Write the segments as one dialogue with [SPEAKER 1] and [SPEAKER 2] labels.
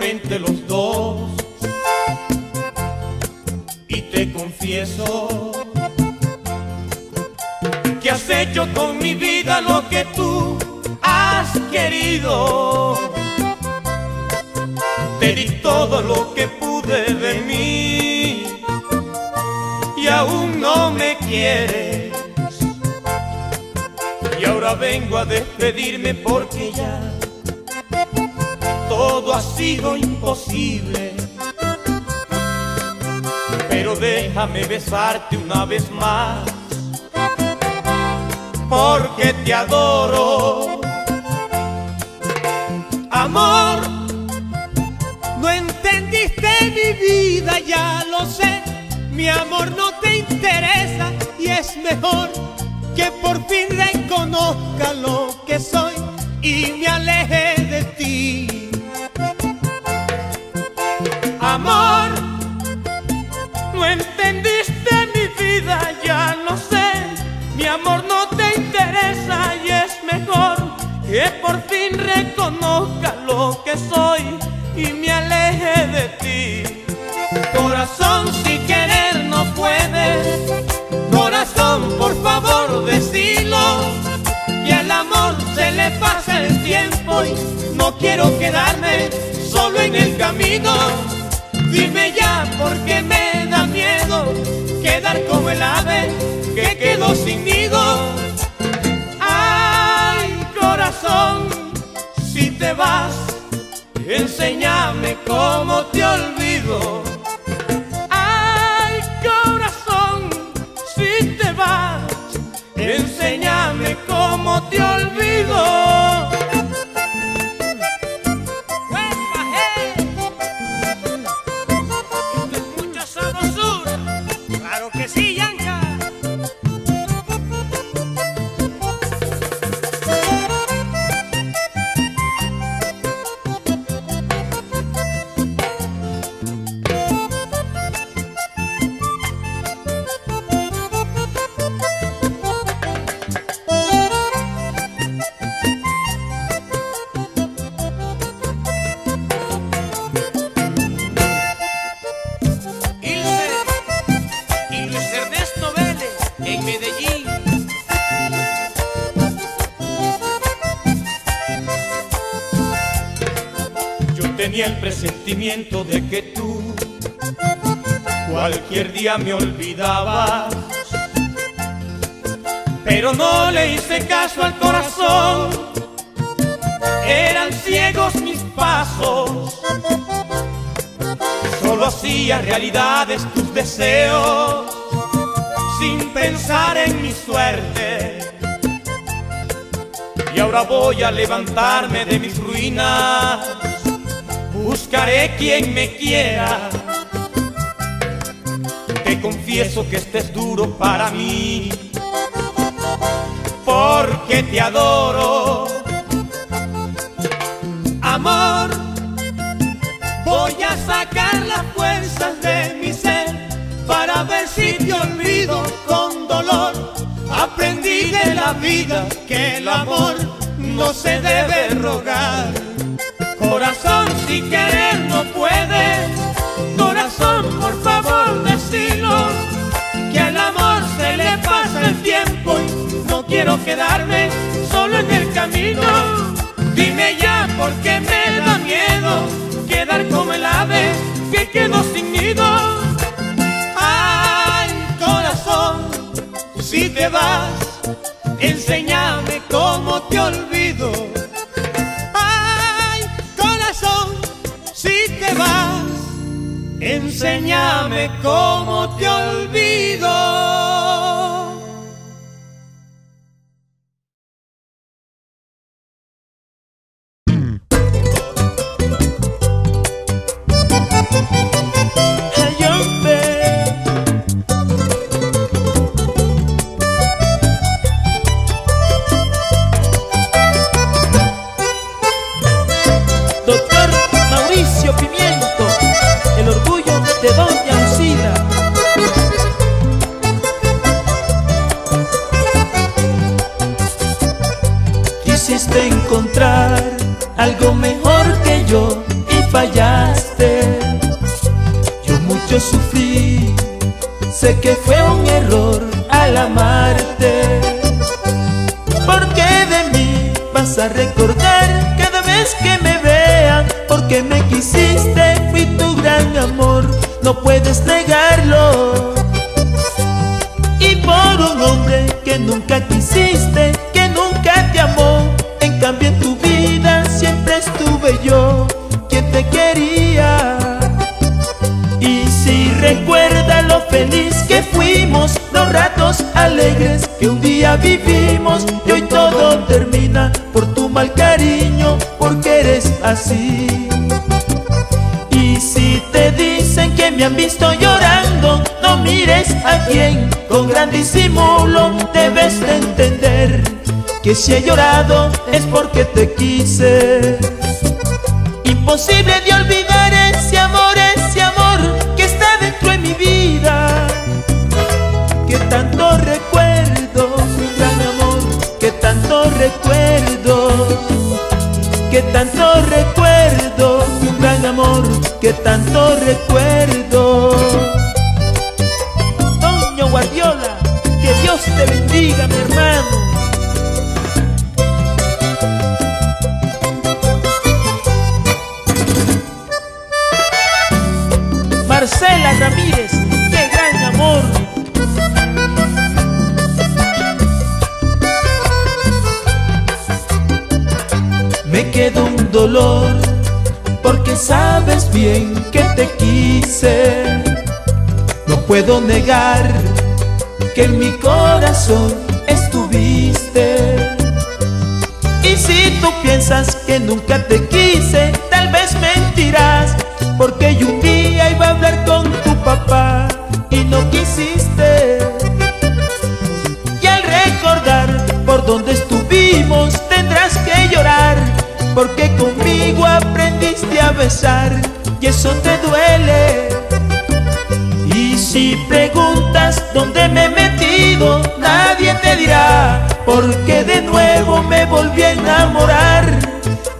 [SPEAKER 1] frente los dos y te confieso que has hecho con mi vida lo que tú has querido. Te di todo lo que pude de mí y aún no me quieres. Y ahora vengo a despedirme porque ya ha sido imposible. Pero déjame besarte una vez más, porque te adoro. Amor, no entendiste mi vida, ya lo sé. Mi amor no te interesa y es mejor que por fin reconozca lo que soy y me soy y me aleje de ti. Corazón, si querer no puedes, corazón, por favor, decilo. Y al amor se le pasa el tiempo y no quiero quedarme solo en el camino. Dime ya porque me da miedo quedar como el ave que quedó sin nido. Ay, corazón, si te vas, enséñame cómo te olvido. Ay, corazón, si te vas, enséñame cómo te olvido. De que tú cualquier día me olvidabas, pero no le hice caso al corazón, eran ciegos mis pasos. Solo hacía realidades tus deseos sin pensar en mi suerte. Y ahora voy a levantarme de mis ruinas, buscaré quien me quiera. Te confieso que este es duro para mí, porque te adoro. Amor, Voy a sacar las fuerzas de mi ser para ver si te olvido con dolor. Aprendí de la vida que el amor no se debe rogar. Corazón, si querer no puedes, corazón, por favor, decilo. Que al amor se le pasa el tiempo y no quiero quedarme solo en el camino. Dime ya porque me da miedo quedar como el ave que quedó sin nido. Ay, corazón, si te vas, enséñame cómo te olvido. Enséñame cómo te olvido.
[SPEAKER 2] Disimulo debes de entender que si he llorado es porque te quise. Imposible de olvidar ese amor, ese amor que está dentro de mi vida. Que tanto recuerdo, un gran amor, que tanto recuerdo. Que tanto recuerdo, un gran amor, que tanto recuerdo.
[SPEAKER 3] Te bendiga, mi hermano. Marcela Ramírez, qué gran amor.
[SPEAKER 2] Me quedó un dolor porque sabes bien que te quise. No puedo negar que en mi corazón estuviste. Y si tú piensas que nunca te quise, tal vez mentirás, porque yo un día iba a hablar con tu papá y no quisiste. Y al recordar por dónde estuvimos, tendrás que llorar, porque conmigo aprendiste a besar y eso te duele. Si preguntas dónde me he metido, nadie te dirá, porque de nuevo me volví a enamorar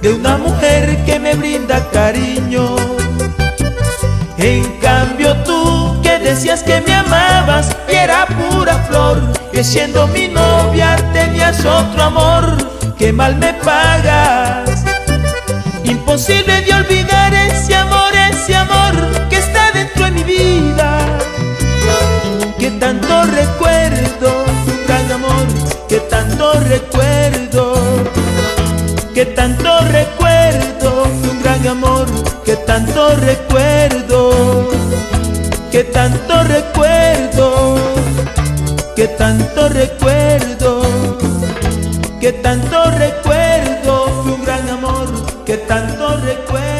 [SPEAKER 2] de una mujer que me brinda cariño. En cambio tú que decías que me amabas era pura flor, que siendo mi novia tenías otro amor, que mal me pagas. Imposible de olvidar ese amor, tanto recuerdo, gran amor, que tanto recuerdo. Que tanto recuerdo, gran amor, que tanto recuerdo. Que tanto recuerdo, que tanto recuerdo. Que tanto recuerdo, un gran amor, que tanto recuerdo,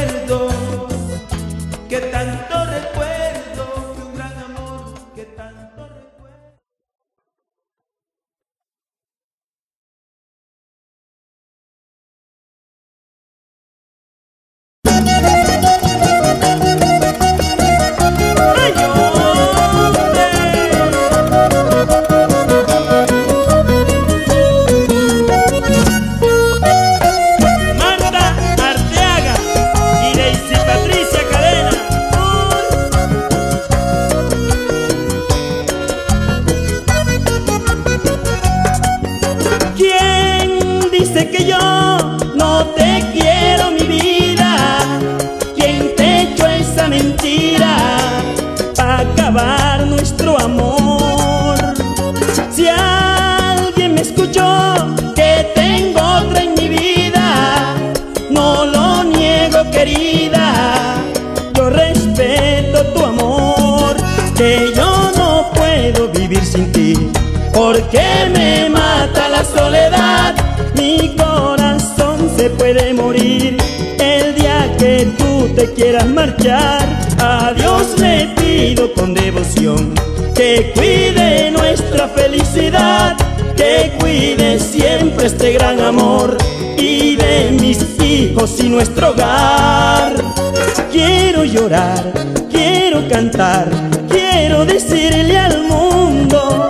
[SPEAKER 3] cantar, quiero decirle al mundo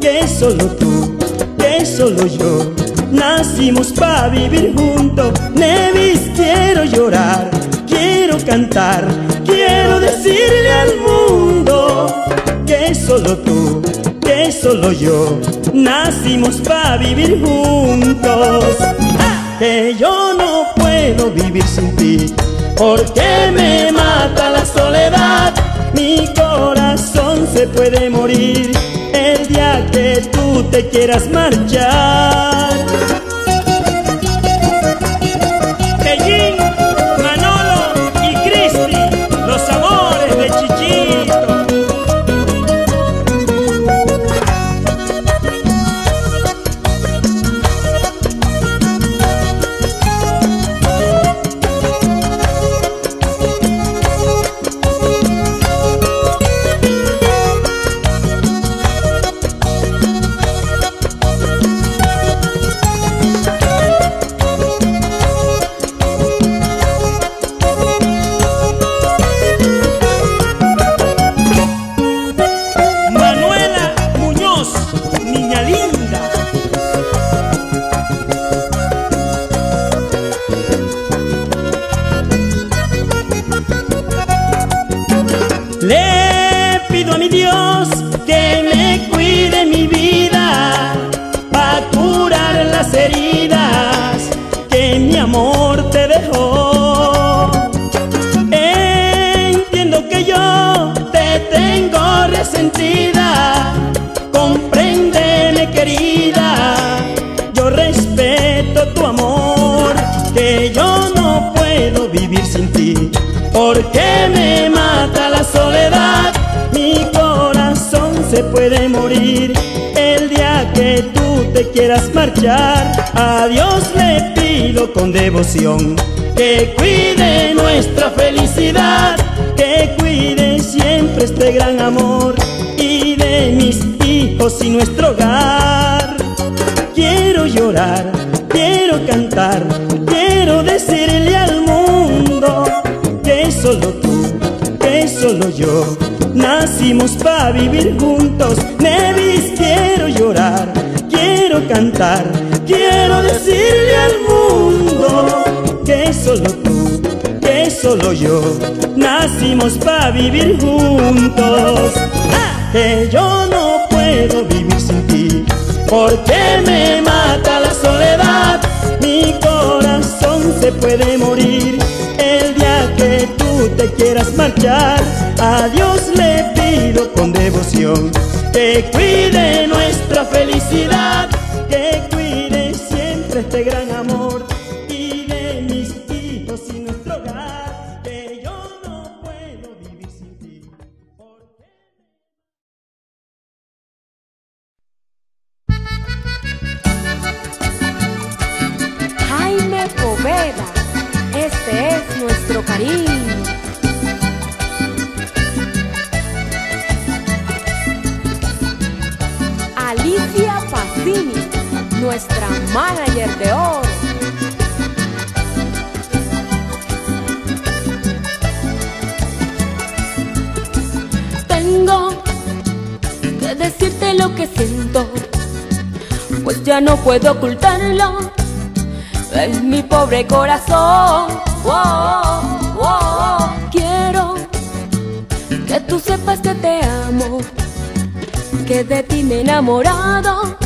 [SPEAKER 3] que solo tú, que solo yo nacimos para vivir juntos. Nevis, quiero llorar, quiero cantar, quiero decirle al mundo que solo tú, que solo yo nacimos para vivir juntos. Que yo no puedo vivir sin ti, porque me mata la soledad. Mi corazón se puede morir el día que tú te quieras marchar. Quieras marchar, a Dios le pido con devoción que cuide nuestra felicidad, que cuide siempre este gran amor y de mis hijos y nuestro hogar. Quiero llorar, quiero cantar, quiero decirle al mundo que solo tú, que solo yo nacimos para vivir juntos. Nevis, quiero llorar, quiero cantar, quiero decirle al mundo que solo tú, que solo yo nacimos para vivir juntos. Que yo no puedo vivir sin ti, porque me mata la soledad. Mi corazón se puede morir el día que tú te quieras marchar. A Dios le pido con devoción que cuide nuestra felicidad, Este
[SPEAKER 4] es nuestro cariño. Alicia Pacini, nuestra manager de oro. Tengo que decirte lo que siento, pues ya no puedo ocultarlo en mi pobre corazón. Wow, wow. Quiero que tú sepas que te amo, que de ti me he enamorado.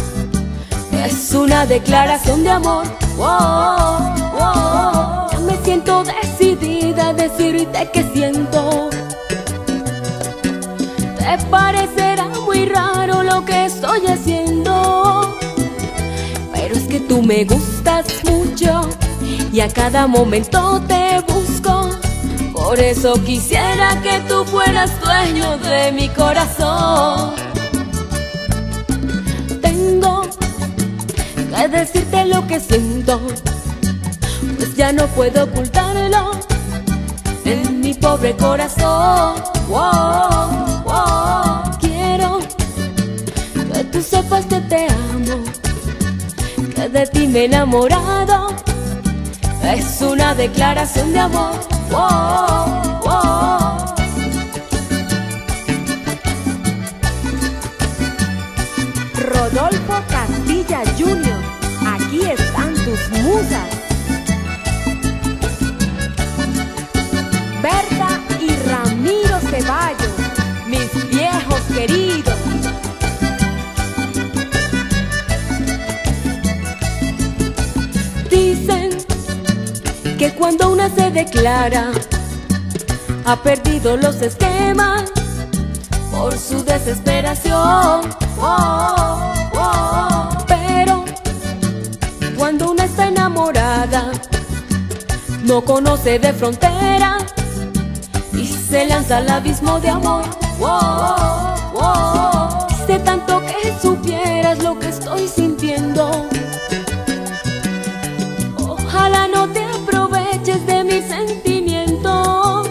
[SPEAKER 4] Es una declaración de amor. Wow. Ya me siento decidida a decirte que siento. Te parecerá muy raro lo que estoy haciendo. Pero es que tú me gustas mucho y a cada momento te busco. Por eso quisiera que tú fueras dueño de mi corazón. Tengo que decirte lo que siento, pues ya no puedo ocultarlo en mi pobre corazón. Wow, wow. Quiero que tú sepas que te de ti me enamorado. Es una declaración de amor. Oh, oh. Rodolfo Castilla Jr., aquí están tus musas. Berta y Ramiro Ceballos, mis viejos queridos. Cuando una se declara, ha perdido los esquemas por su desesperación. Oh, oh, oh. Pero cuando una está enamorada, no conoce de frontera y se lanza al abismo de amor. Sé tanto que supieras lo que estoy sintiendo. Sentimientos.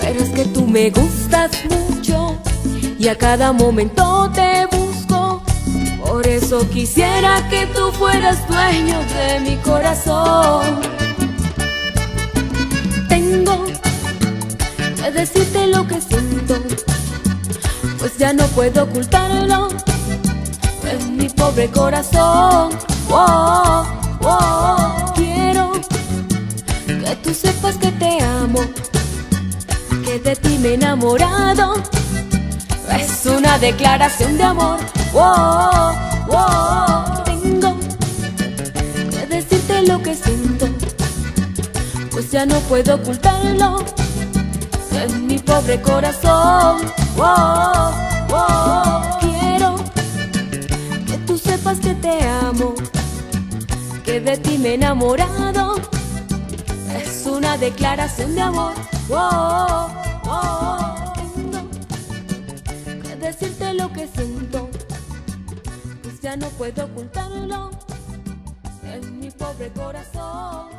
[SPEAKER 4] Pero es que tú me gustas mucho y a cada momento te busco. Por eso quisiera que tú fueras dueño de mi corazón. Tengo que decirte lo que siento, pues ya no puedo ocultarlo en mi pobre corazón. Oh, oh, quiero que tú sepas que te amo, que de ti me he enamorado. Es una declaración de amor. Oh, oh, tengo que decirte lo que siento, pues ya no puedo ocultarlo en mi pobre corazón. Oh, oh, quiero que tú sepas que te amo, que de ti me he enamorado. Declaración de amor. Oh, oh, tengo que decirte lo que siento, pues ya no puedo ocultarlo en mi pobre corazón.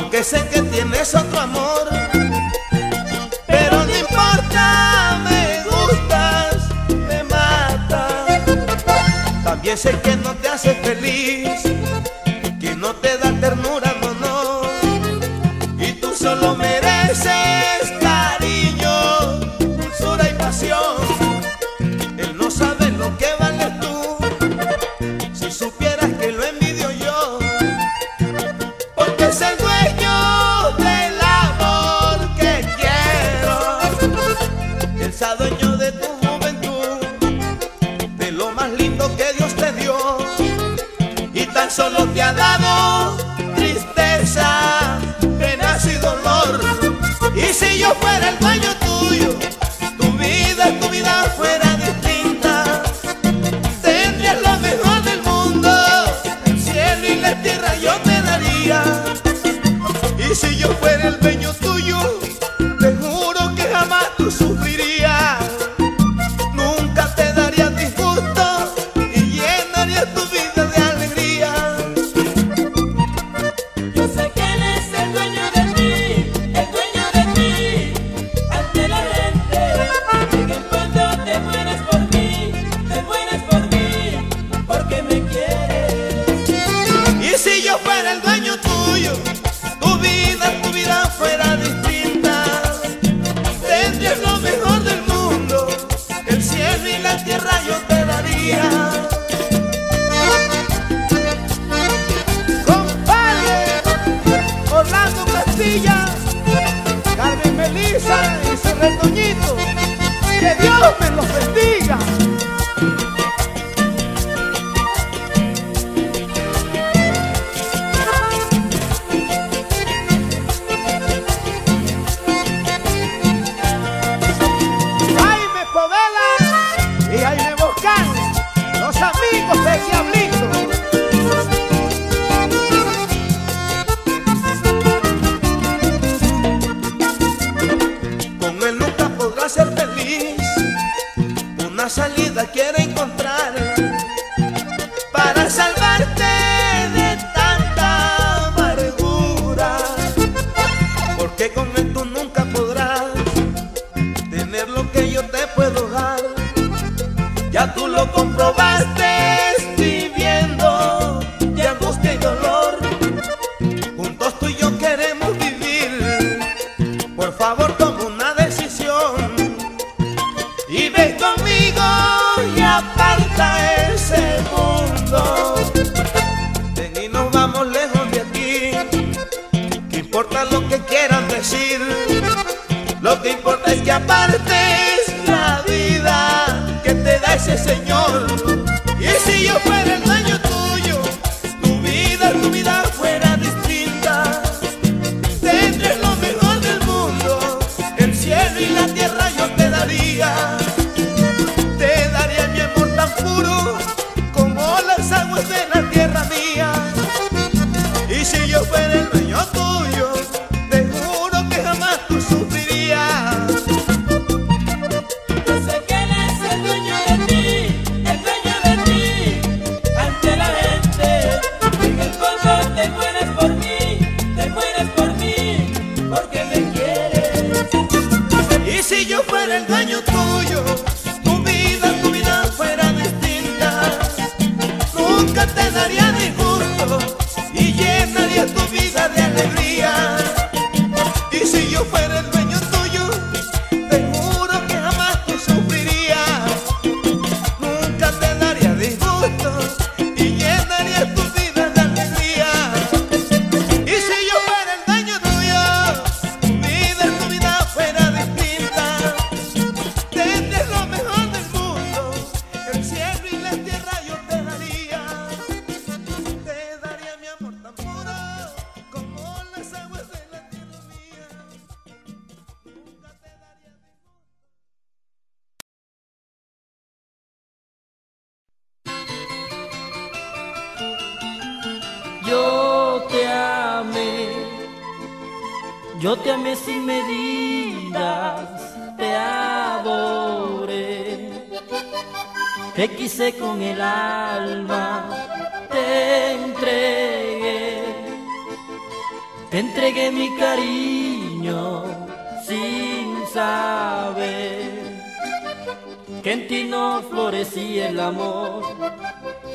[SPEAKER 5] Aunque sé que tienes otro amor. Pero no importa, me gustas, me matas. También sé que no te hace feliz,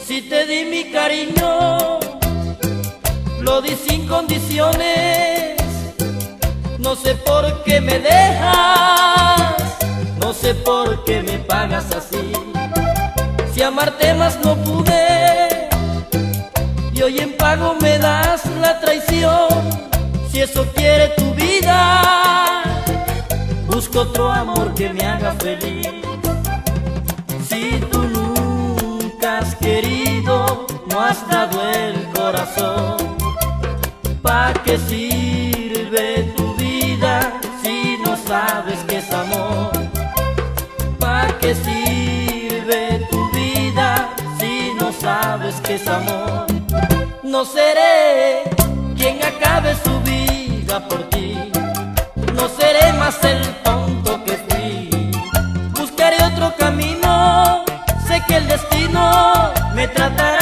[SPEAKER 5] Si te
[SPEAKER 6] di mi cariño, lo di sin condiciones. No sé por qué me dejas, no sé por qué me pagas así. Si amarte más no pude, y hoy en pago me das la traición. Si eso quiere tu vida, busco otro amor que me haga feliz. Has dado el corazón. ¿Pa' qué sirve tu vida si no sabes que es amor? ¿Pa' qué sirve tu vida si no sabes que es amor? No seré quien acabe su vida por ti. No seré más el tonto que fui. Buscaré otro camino. Sé que el destino me tratará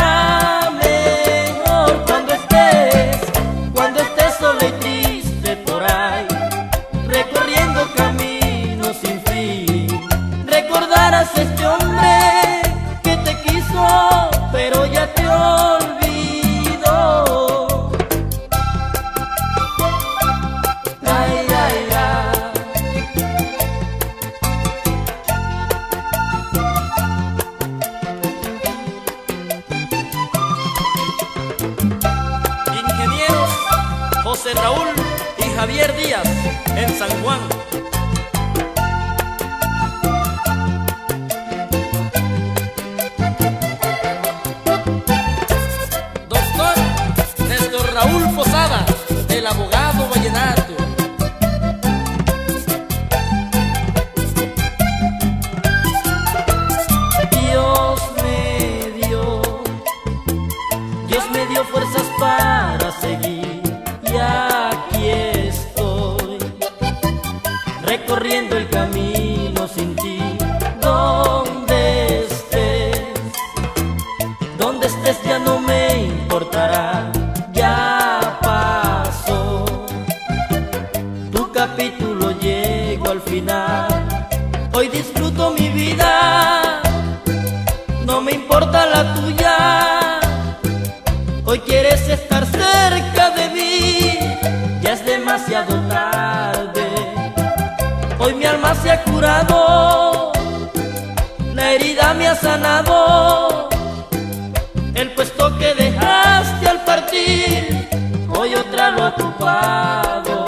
[SPEAKER 6] no me importa la tuya. Hoy quieres estar cerca de mí, ya es demasiado tarde. Hoy mi alma se ha curado, la herida me ha sanado. El puesto que dejaste al partir, hoy otra lo ha ocupado.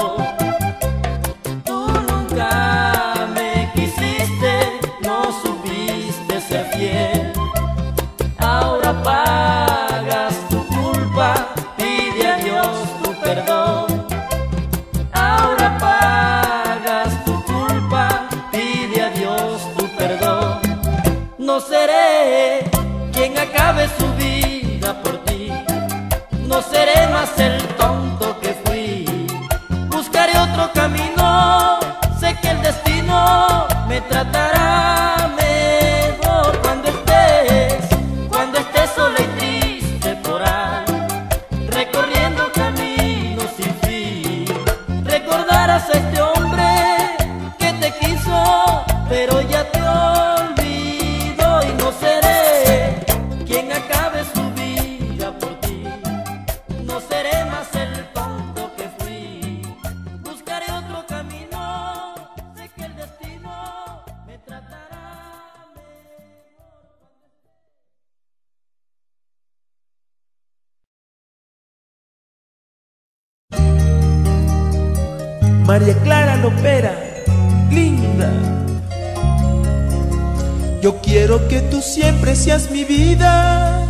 [SPEAKER 2] Yo quiero que tú siempre seas mi vida.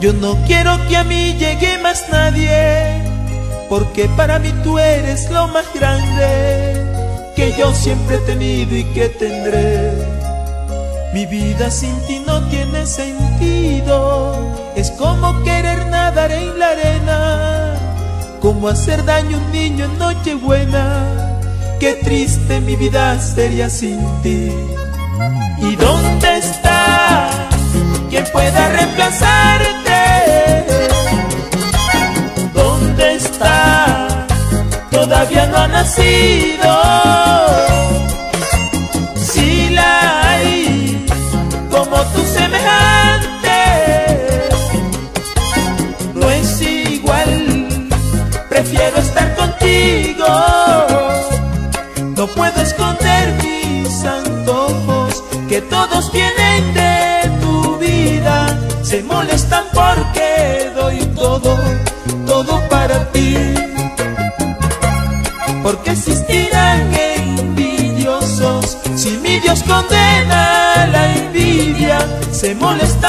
[SPEAKER 2] Yo no quiero que a mí llegue más nadie, porque para mí tú eres lo más grande que yo siempre he tenido y que tendré. Mi vida sin ti no tiene sentido, es como querer nadar en la arena, como hacer daño a un niño en Nochebuena. Qué triste mi vida sería sin ti. ¿Y dónde está quien pueda reemplazarte? ¿Dónde está? Todavía no ha nacido. Vienen de tu vida. Se molestan porque doy todo, todo para ti. Porque existirán envidiosos si mi Dios condena la envidia. Se molestan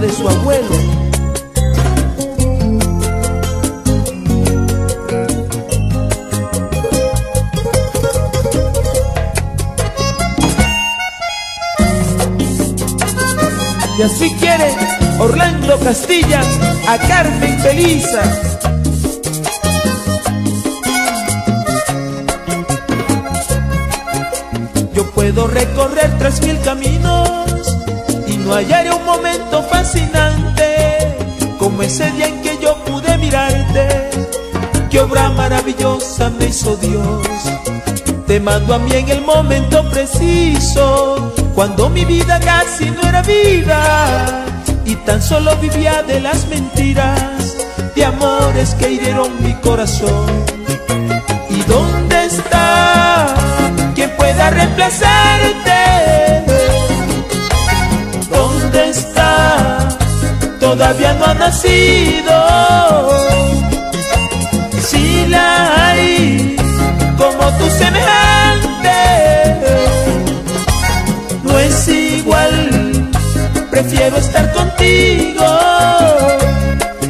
[SPEAKER 2] de su abuelo. Y así quiere Orlando Castilla a Carmen Belisa. Yo puedo recorrer tres mil caminos ese día en que yo pude mirarte. Qué obra maravillosa me hizo Dios. Te mando a mí en el momento preciso, cuando mi vida casi no era vida y tan solo vivía de las mentiras, de amores que hirieron mi corazón. ¿Y dónde está quien pueda reemplazarte? Todavía no ha nacido. Si la hay como tu semejante, no es igual. Prefiero estar contigo.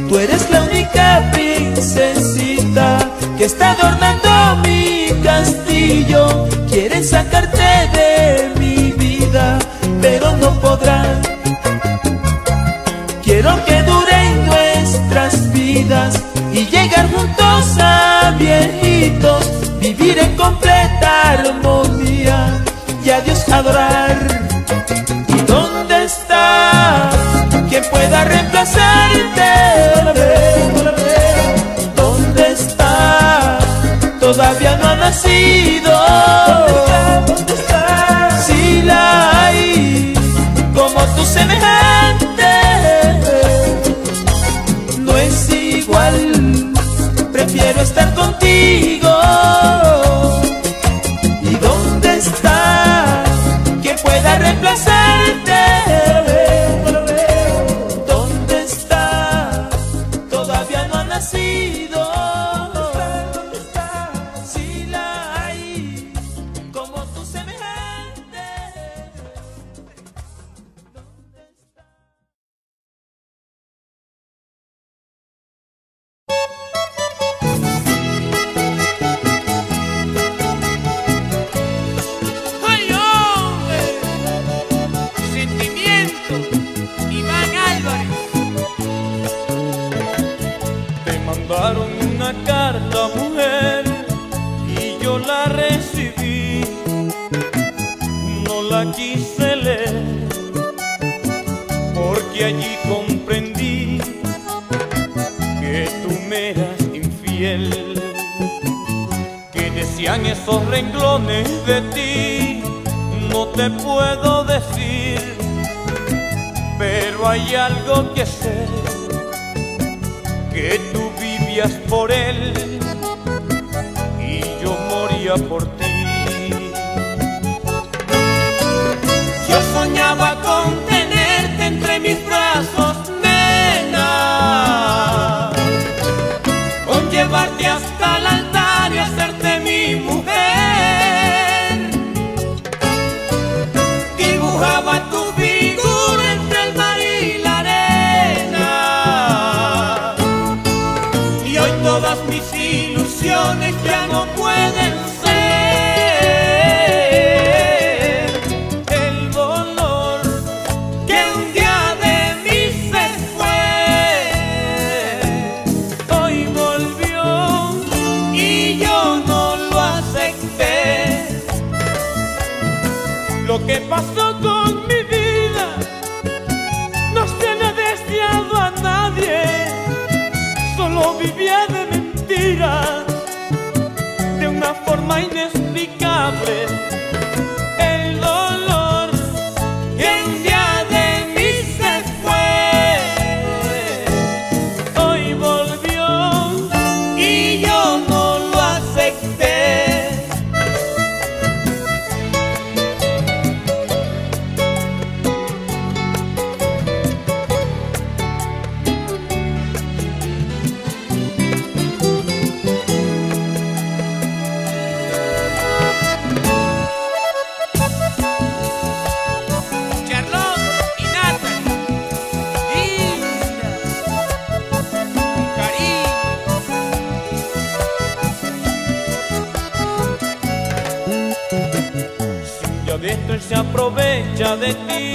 [SPEAKER 2] Tú eres la única princesita que está adornando mi castillo. Quieren sacarte de mi vida, pero no podrán. Y llegar juntos a viejitos, vivir en completa armonía y a Dios adorar. ¿Y dónde está quien pueda reemplazarte? ¿Dónde está? Todavía no ha nacido. hay
[SPEAKER 1] algo que sé que tú vivías por él y yo moría por ti. Yo soñaba con tenerte entre mis brazos, nena, con llevarte hasta el altar y hacerte mi mujer. de ti.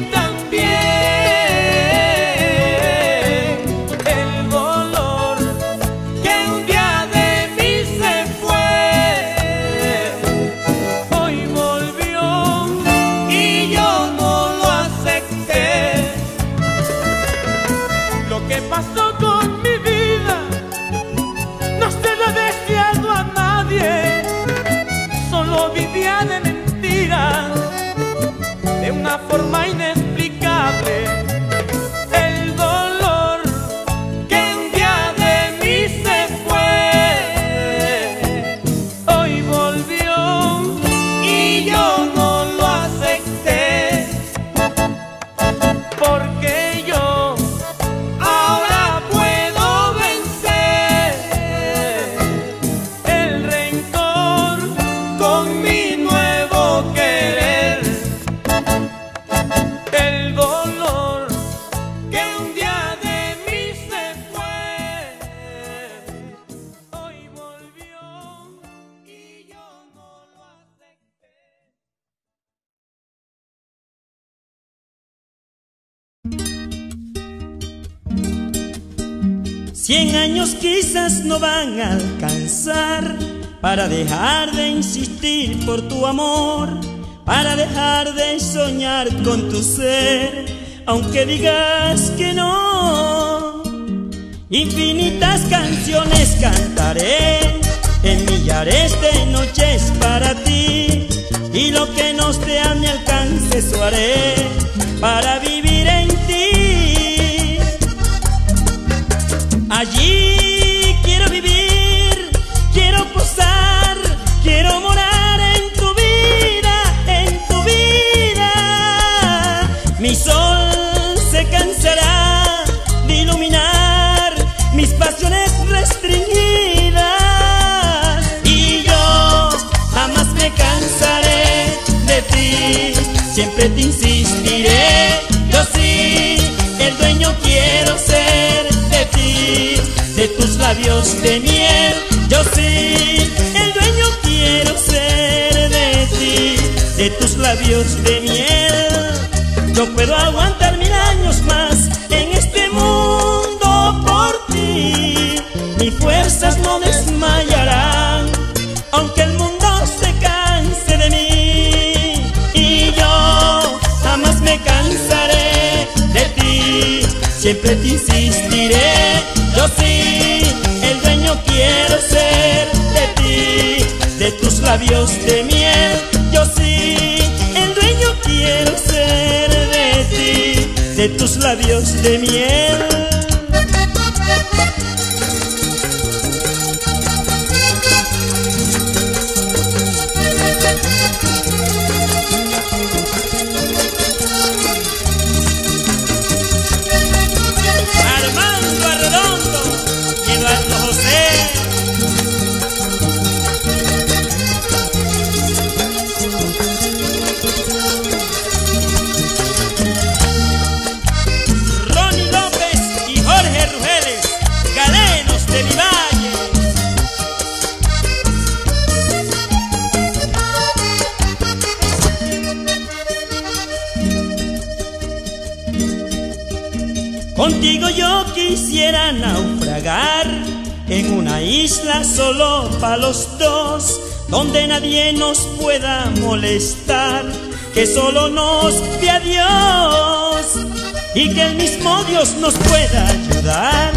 [SPEAKER 3] bonita. quizás no van a alcanzar para dejar de insistir por tu amor, para dejar de soñar con tu ser, aunque digas que no. Infinitas canciones cantaré en millares de noches para ti y lo que no esté a alcance eso haré para vivir. Allí quiero vivir, quiero posar, quiero morar en tu vida, en tu vida. Mi sol se cansará de iluminar mis pasiones restringidas. Y yo jamás me cansaré de ti, siempre te insistiré. Labios de miel. Yo sí, el dueño quiero ser de ti, de tus labios de miel. Yo puedo aguantar mil años más en este mundo por ti. Mis fuerzas no desmayarán, aunque el mundo se canse de mí. Y yo jamás me cansaré de ti, siempre te insistiré. Yo sí, labios de miel. Yo sí, el dueño quiero ser de ti, de tus labios de miel. Naufragar en una isla solo para los dos, donde nadie nos pueda molestar, que solo nos vea Dios y que el mismo Dios nos pueda ayudar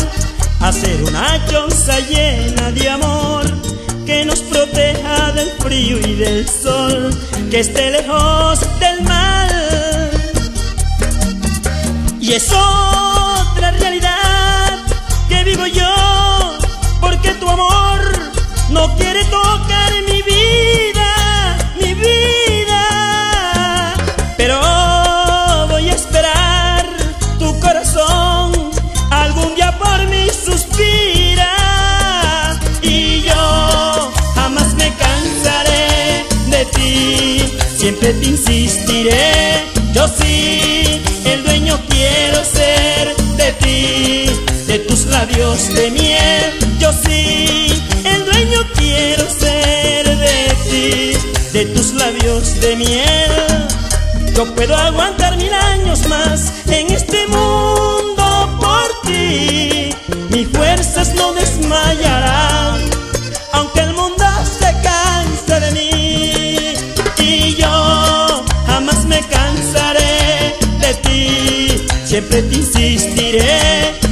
[SPEAKER 3] a hacer una choza llena de amor que nos proteja del frío y del sol, que esté lejos del mal. Y es otra realidad labios de miel. Yo sí, el dueño quiero ser de ti, de tus labios de miel. Yo puedo aguantar mil años más en este mundo por ti. Mis fuerzas no desmayarán, aunque el mundo se canse de mí. Y yo jamás me cansaré de ti, siempre te insistiré.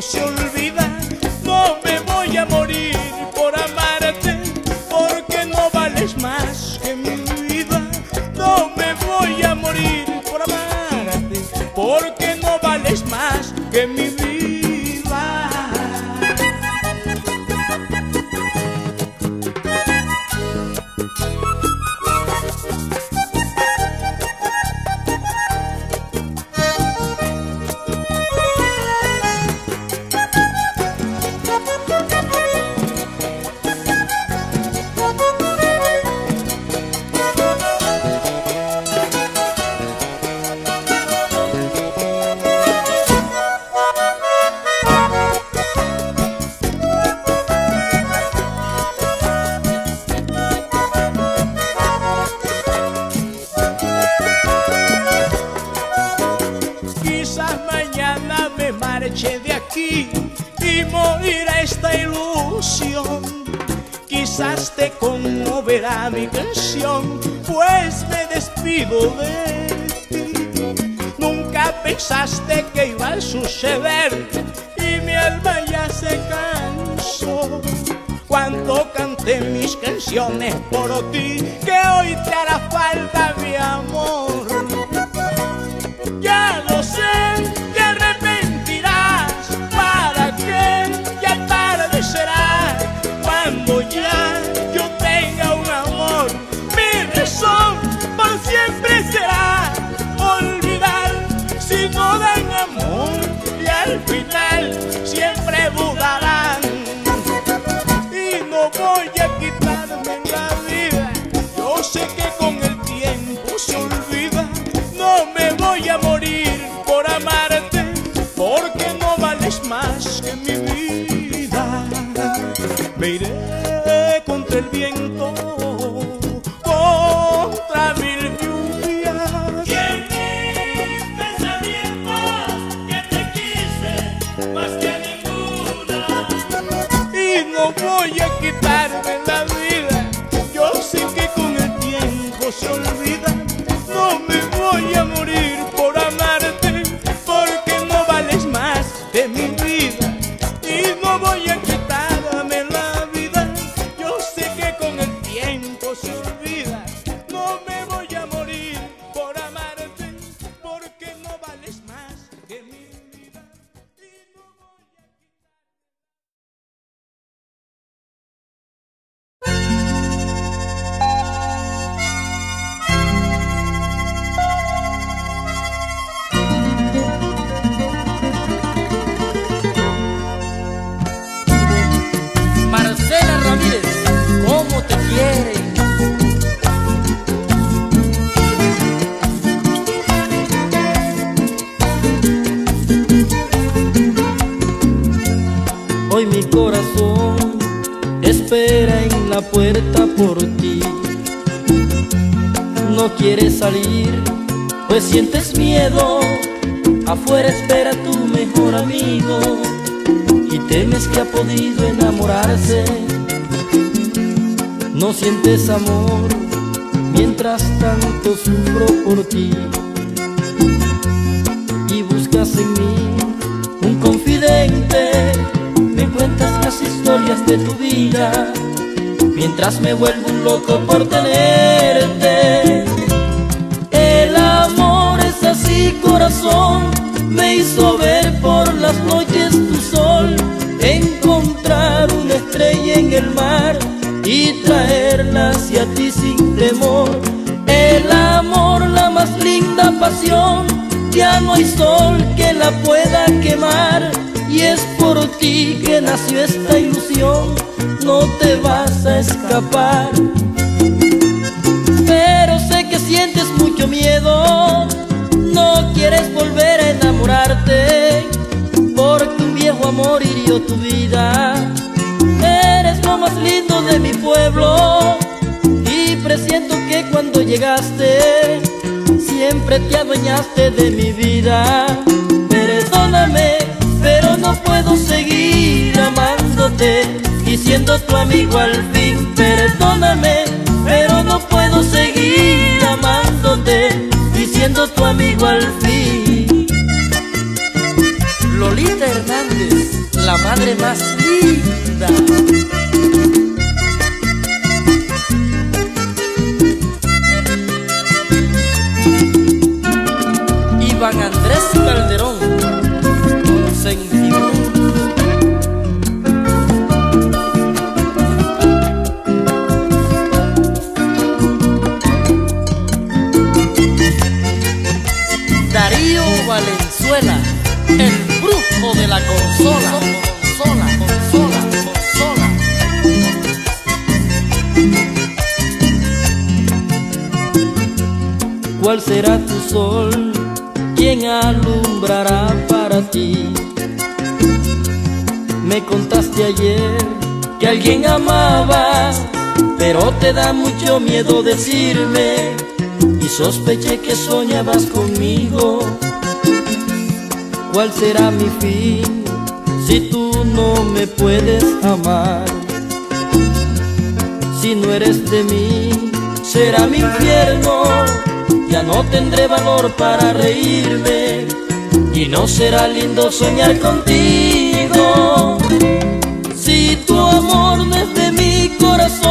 [SPEAKER 1] Se olvida. No me voy a morir por amarte, porque no vales más que mi vida. No me voy a morir por amarte, porque no vales más que mi vida. Y
[SPEAKER 6] Quieres salir, pues sientes miedo. Afuera espera tu mejor amigo y temes que ha podido enamorarse. No sientes amor mientras tanto sufro por ti y buscas en mí un confidente. Me cuentas las historias de tu vida mientras me vuelvo un loco por tenerte. Corazón, me hizo ver por las noches tu sol, encontrar una estrella en el mar y traerla hacia ti sin temor. El amor, la más linda pasión, ya no hay sol que la pueda quemar y es por ti que nació esta ilusión, no te vas a escapar. Pero sé que sientes mucho miedo, quieres volver a enamorarte, porque un viejo amor hirió tu vida. Eres lo más lindo de mi pueblo y presiento que cuando llegaste siempre te adueñaste de mi vida. Perdóname, pero no puedo seguir amándote y siendo tu amigo al fin. Perdóname, pero no puedo seguir amándote siendo tu amigo al fin. Lolita Hernández, la madre más linda. te da mucho miedo decirme y sospeché que soñabas conmigo. ¿Cuál será mi fin si tú no me puedes amar? Si no eres de mí, será mi infierno. Ya no tendré valor para reírme y no será lindo soñar contigo. Si tu amor no es de mi corazón,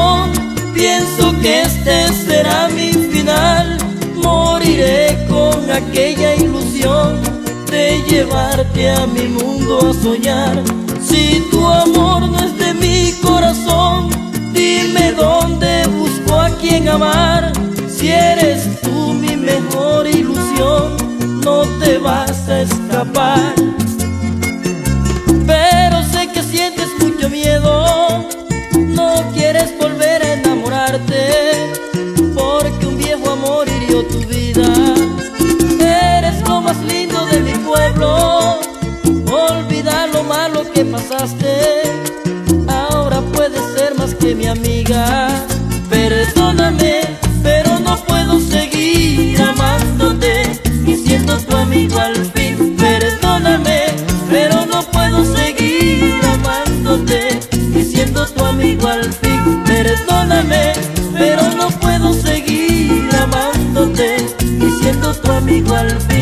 [SPEAKER 6] pienso que este será mi final. Moriré con aquella ilusión De llevarte a mi mundo a soñar. Si tu amor no es de mi corazón Dime dónde busco a quien amar. Si eres tú mi mejor ilusión No te vas a escapar. amigo al fin.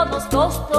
[SPEAKER 4] todos los